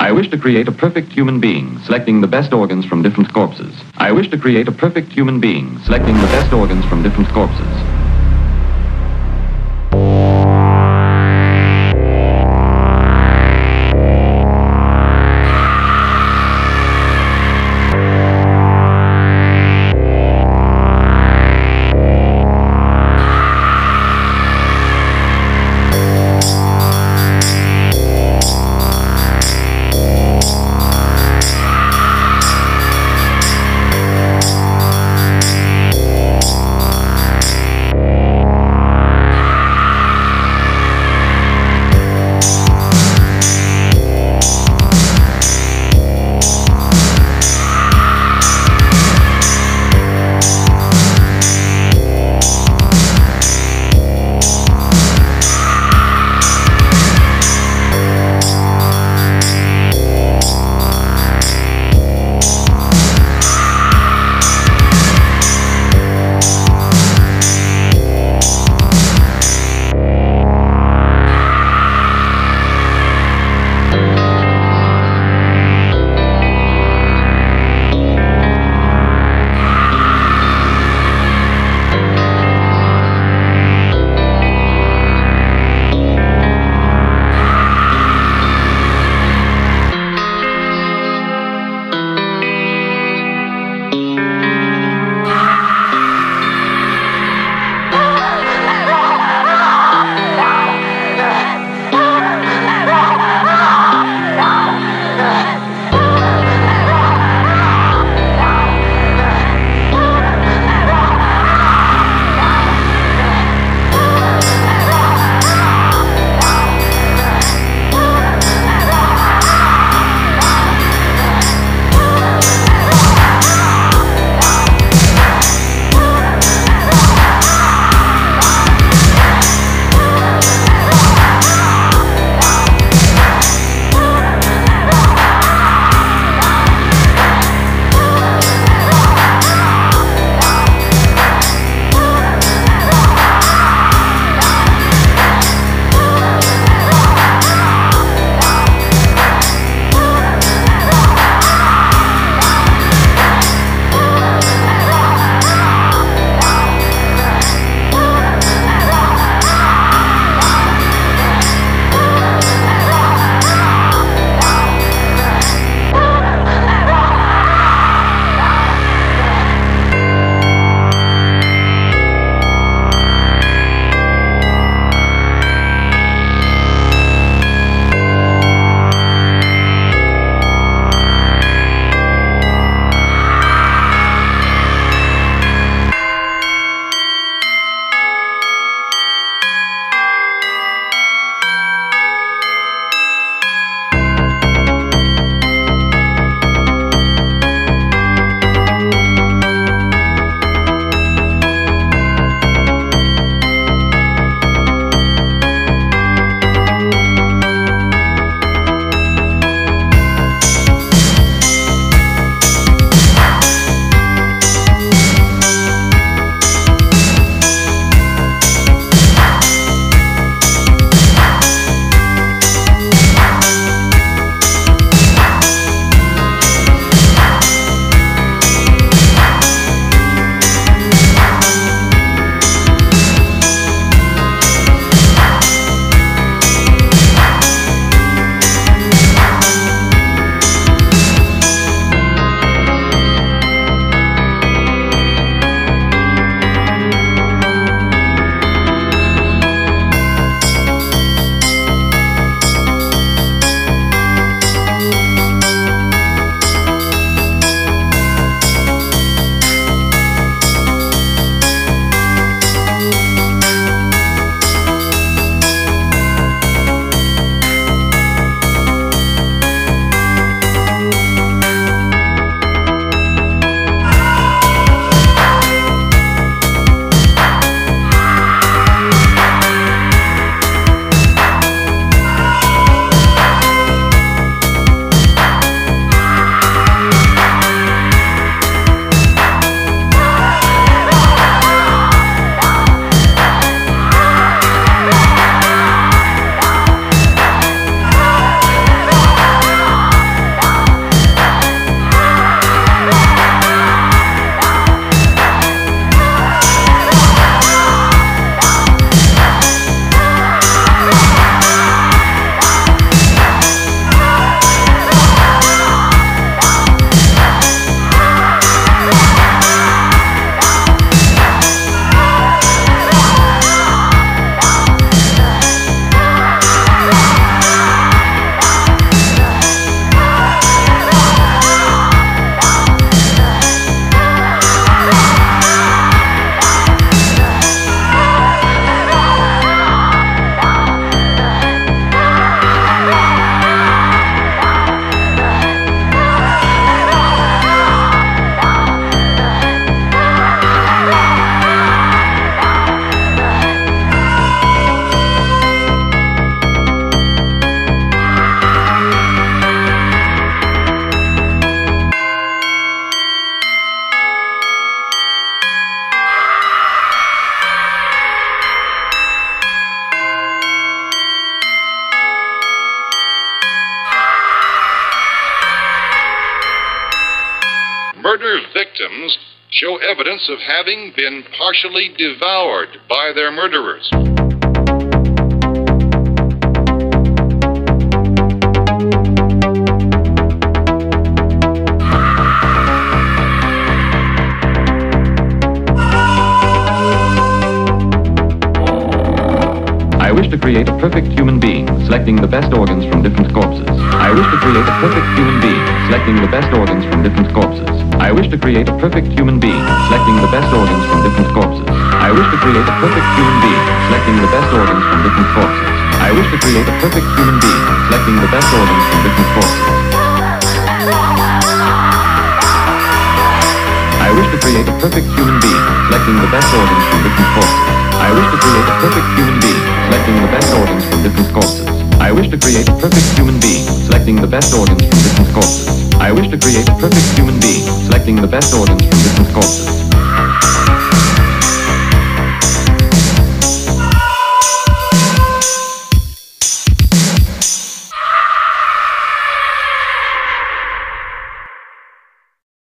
I wish to create a perfect human being, selecting the best organs from different corpses. I wish to create a perfect human being, selecting the best organs from different corpses. Victims show evidence of having been partially devoured by their murderers. I wish to create a perfect human being, selecting the best organs from different corpses. I wish to create a perfect human being, selecting the best organs from different corpses. I wish to create a perfect human being, selecting the best organs from different corpses. I wish to create a perfect human being, selecting the best organs from different corpses. I wish to create a perfect human being, selecting the best organs from different corpses. I wish to create a perfect human being, selecting the best organs from different corpses. I wish to create a perfect human being, selecting the best organs from different corpses. I wish to create a perfect human being, selecting the best organs from different corpses. I wish to create a perfect human being, selecting the best organs from different corpses.